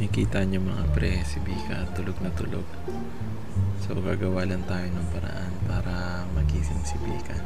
nakikita niyo mga pre, si Bika tulog na tulog. So gagawa lang tayo ng paraan para magising si Bika.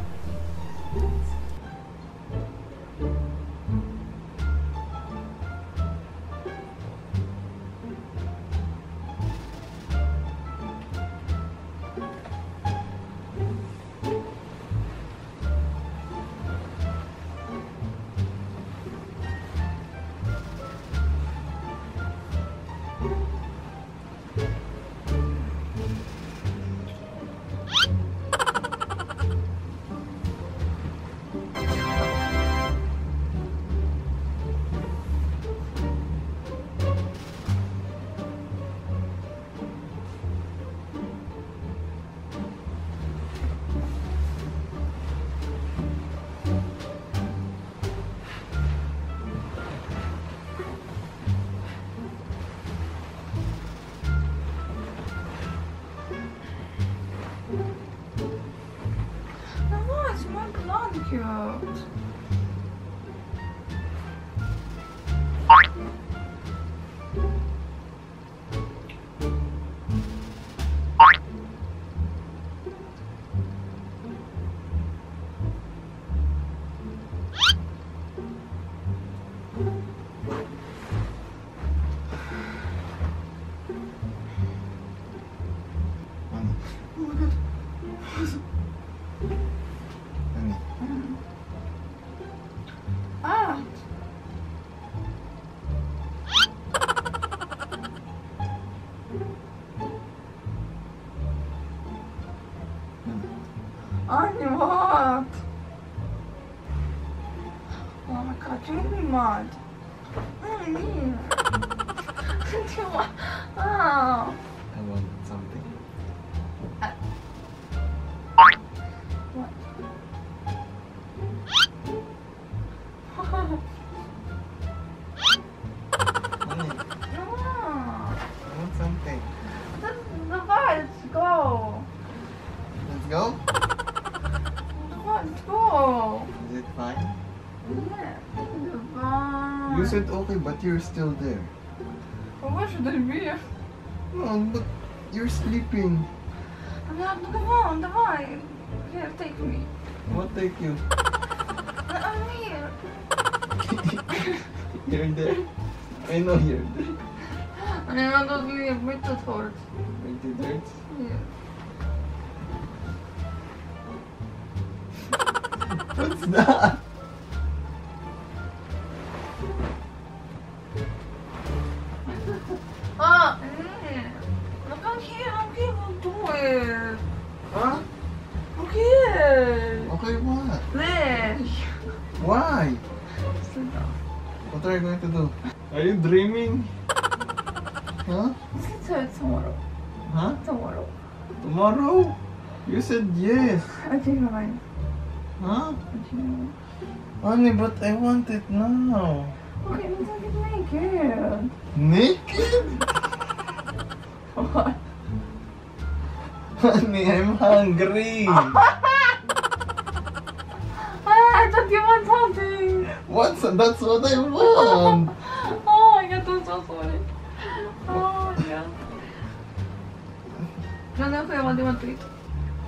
I want something. What? Ano? no. I want something. Let's go. Let's go. Is it fine? Yeah. You said okay, but you're still there. Should I be? No, but you're sleeping. I'm not the one. The vibe. Here, take me. What take you? I'm here. You're there. I know you're there. And I'm not leave me to torch. Wait, it hurts. Yeah. What's that? Ah, mm. Look, I'm here. I'm here. I'll do it. Huh? I'm here. Okay, what? There. Why? What are you going to do? Are you dreaming? Huh? Let's tomorrow. Huh? Tomorrow. Tomorrow? You said yes. I change my mind. Huh? I change my mind. Honey, but I want it now. Okay, let's not get naked. Naked? What? Honey, I'm hungry. Ah, I thought you want something. What's that's what I want. Oh my god, I'm so sorry. Oh yeah. god. No, no, okay, what do you want to eat?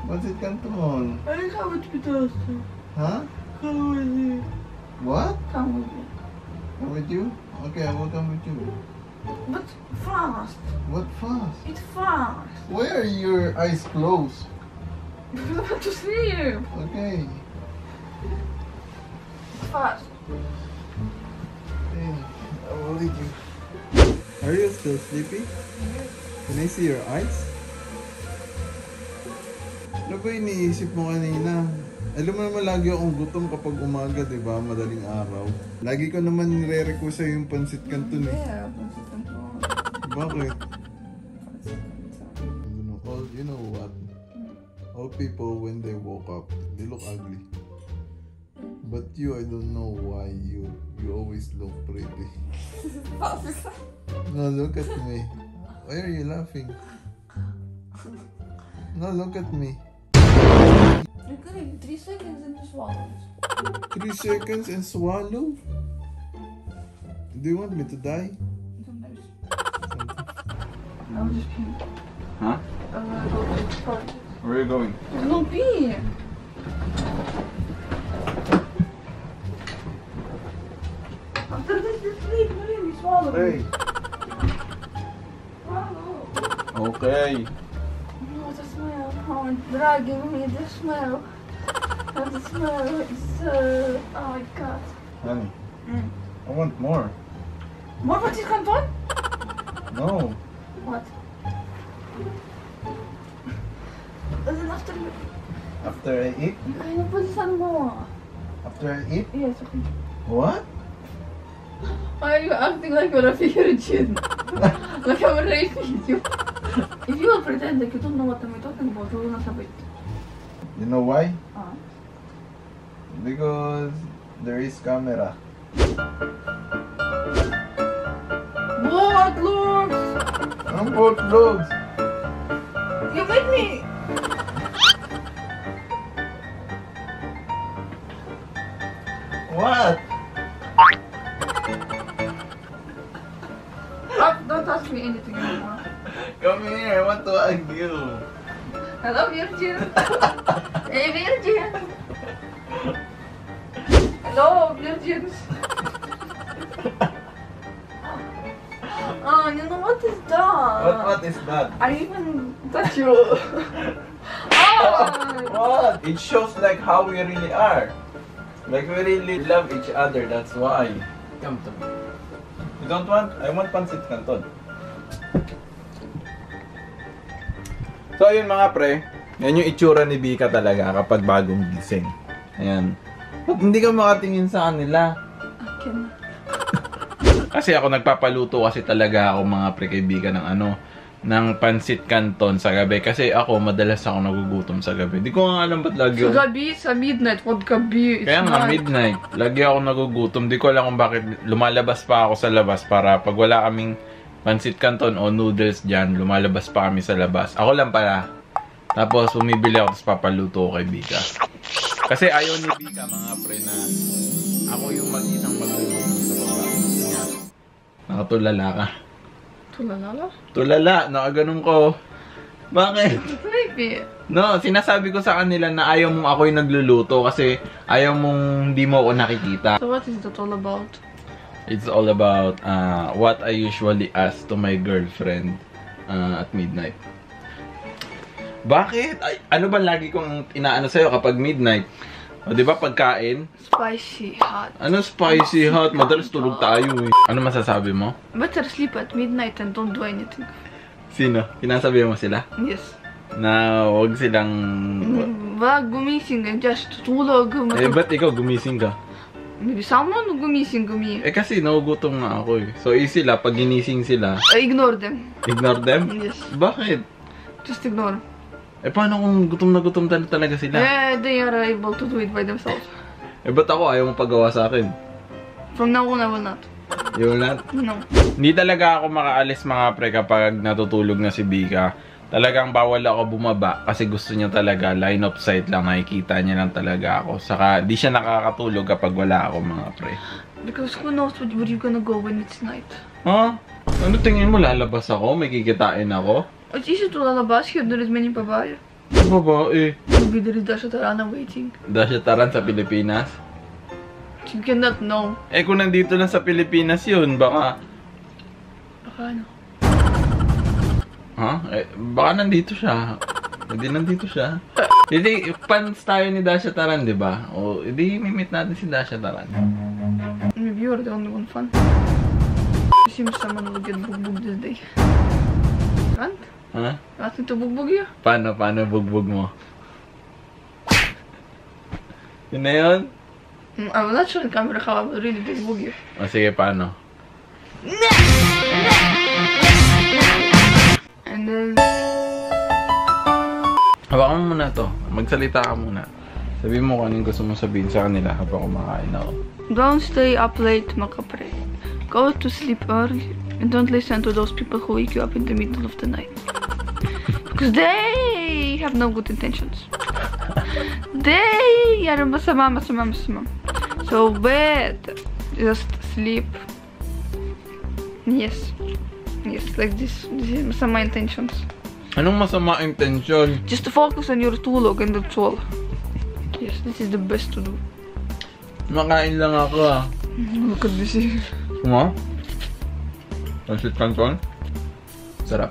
What's it Canton? I didn't come with me to Huh? Come with me. What? Come with me. Come with you? Okay, I will come with you. But fast. What fast? It's fast. Why are your eyes closed? I want to sleep. Okay. Fast. Okay, I will lead you. Are you still sleepy? Mm-hmm. Can I see your eyes? Ano ba iniisip mo kanina? Alam mo naman lagi akong gutom kapag umaga, di ba? Madaling araw. Lagi ko naman nire-request sa'yo yung pansit canton eh. Yeah, pansit canton. Bakit? You know, all, you know what? All people, when they woke up, they look ugly. But you, I don't know why you you always look pretty. No, look at me. Why are you laughing? No, look at me. You're three seconds and just swallow. Three seconds and swallow? Do you want me to die? Sometimes. I was just peeing. Huh? I'm gonna go to the toilet. Where are you going? There's no pee. After this, you sleep. Really, swallow. Okay. Swallow. Okay. It's dragging me. The smell. Oh, the smell. It's uh. Oh my god. Honey, Mm. I want more. More this canton? No. What? Doesn't after you. After I eat? Kaya po sa mo. After I eat? Yes, okay. What? Why are you acting like you're a virgin? like I'm raping you. if you will pretend like you don't know what I'm talking about, you will not have it. You know why? Ah. Because there is camera. What looks? Ang both dogs. You made me. Virgin. hey, virgin. Hello, virgins. Oh, ah, you know what is that? What, what is that? I even touch you. oh! What? It shows like how we really are. Like we really love each other, that's why. Come to me. You don't want? I want pancit canton. So ayun mga pre, yan yung itsura ni Bika talaga kapag bagong gising. Ayan. Ba't hindi ka makatingin sa kanila? Akin. Kasi ako nagpapaluto kasi talaga ako mga pre kaibigan ng ano, ng pancit canton sa gabi. Kasi ako, madalas ako nagugutom sa gabi. Di ko nga alam ba't lagi Sa gabi, sa midnight, what gabi? It's Kaya nga, night. midnight. Lagi ako nagugutom. Di ko alam kung bakit lumalabas pa ako sa labas para pag wala kaming pancit canton o noodles dyan, lumalabas pa kami sa labas. Ako lang pala. Tapos, bumibili ako, tapos papaluto ko kay Bika. Kasi ayaw ni Bika, mga pre, na ako yung mag-isang magluluto sa baba. Gusto niya. Nakatulala ka. Tulalala? Tulala, nakaganon ko. Bakit? Creepy. No, sinasabi ko sa kanila na ayaw mong ako yung nagluluto kasi ayaw mong hindi mo ako nakikita. So what is that all about? It's all about uh, what I usually ask to my girlfriend uh, at midnight. Bakit? Ay, ano ba lagi kong inaano sa'yo kapag midnight? O, di ba pagkain? Spicy hot. Ano spicy hot? Madalas tulog tayo eh. Ano masasabi mo? Better sleep at midnight and don't do anything. Sino? Pinasabi mo sila? Yes. Na wag silang... Wag gumising and just tulog. Eh, ba't ikaw gumising ka? Maybe someone gumising gumi. Eh kasi nagugutom nga ako eh. So eh sila, pag ginising sila, Ignore them. ignore them? Yes. Bakit? Just ignore. Eh paano kung gutom na gutom tal- talaga sila? Yeah, they are able to do it by themselves. Eh ba't ako ayaw mong pagawa sa akin? From now on, I will not. Yun lang. No. Hindi talaga ako makaalis mga pre kapag natutulog na si Bika. Talagang bawal ako bumaba kasi gusto niya talaga line of sight lang nakikita niya lang talaga ako. Saka di siya nakakatulog kapag wala ako mga pre. Because who knows what, where you gonna go when it's night. Ha? Ano tingin mo lalabas ako? May kikitain ako? It's easy to lalabas here, there is many babae. Babae. Maybe there is Dasha Tarana waiting. Dasha Taran sa Pilipinas? You cannot know. Eh kung nandito lang sa Pilipinas yun, baka... Baka ano. Ha? Eh, baka nandito siya. Hindi nandito siya. Hindi, fans tayo ni Dasha Taran, di ba? O, hindi mimit natin si Dasha Taran. Maybe you're the only one fun. You seem someone will get bugbug this day. Can't? Ha? Nothing to bugbug you. Paano, paano bugbog mo? Yun na yun? I'm not sure in camera I will really bugbug you. O sige, paano? And then... Hawakan mo muna to. Magsalita ka muna. Sabi mo kung anong gusto mo sabihin sa kanila habang kumakain ako. Don't stay up late, makapre. Go to sleep early and don't listen to those people who wake you up in the middle of the night. Because they have no good intentions. They are masama, masama, masama. So bad. Just sleep. Yes. Yes, like this. This is masama intentions. Anong masama intensyon? Just to focus on your tulog and that's all. Yes, this is the best to do. Makain lang ako ah. Look at this. pour moi. Dans cette canton. Salam.